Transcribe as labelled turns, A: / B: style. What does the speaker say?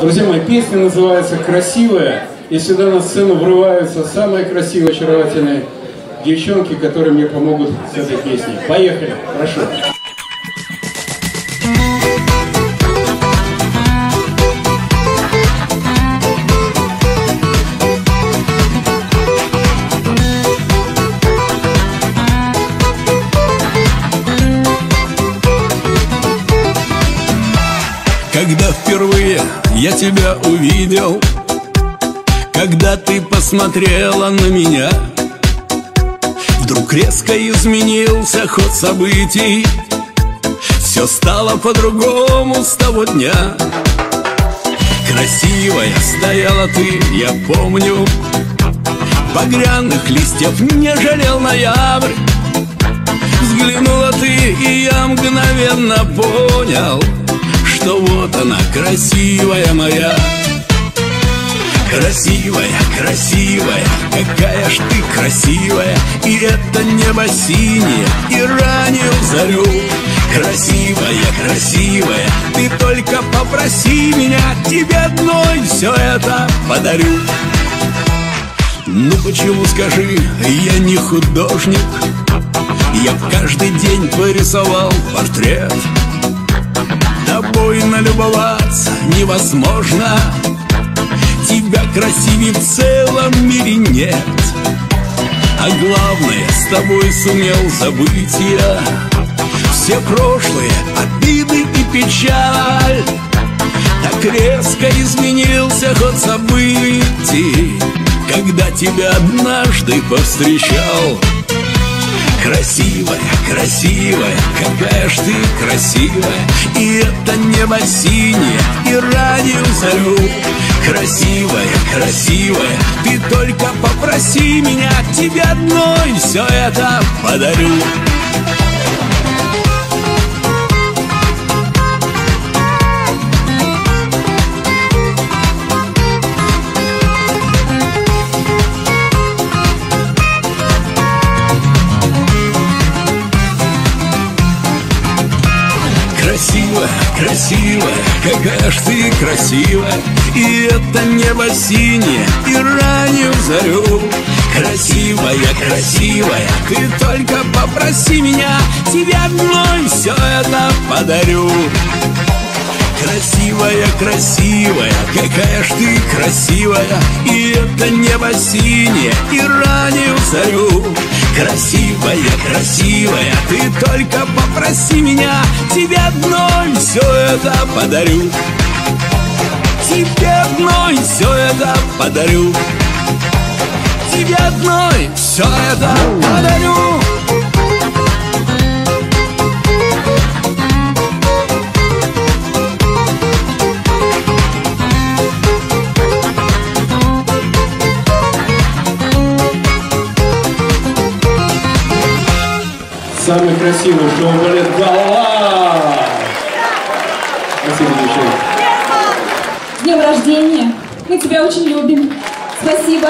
A: Друзья мои, песня называется «Красивая». И сюда на сцену врываются самые красивые, очаровательные девчонки, которые мне помогут с этой песней. Поехали, прошу.
B: Когда впервые я тебя увидел Когда ты посмотрела на меня Вдруг резко изменился ход событий Все стало по-другому с того дня. Красивая стояла ты, я помню Багряных листьев не жалел ноябрь. Взглянула ты, и я мгновенно понял что вот она, красивая моя. Красивая, красивая, какая ж ты красивая. И это небо синее, и раннюю зарю. Красивая, красивая, ты только попроси меня Тебе одной все это подарю. Ну почему, скажи, я не художник? Я каждый день порисовал портрет Тобой налюбоваться невозможно. Тебя красивее в целом мире нет. А главное, с тобой сумел забыть я Все прошлые обиды и печаль. Так резко изменился ход событий Когда тебя однажды повстречал Красивая, красивая, какая ж ты красивая. И это небо синее, и раннюю зарю Красивая, красивая, ты только попроси меня Тебе одной все это подарю красивая, какая ж ты красивая. И это небо синее, и раннюю зарю. Красивая, красивая, ты только попроси меня Тебе одной все это подарю. Красивая, красивая, какая ж ты красивая. И это небо синее, и раннюю зарю. Красивая, красивая, ты только попроси меня Тебе одной все это подарю. Тебе одной все это подарю. Тебе одной все это подарю.
A: Самый красивый шоу-балет «Голова». Спасибо, девчонки.
C: С днем рождения! Мы тебя очень любим. Спасибо.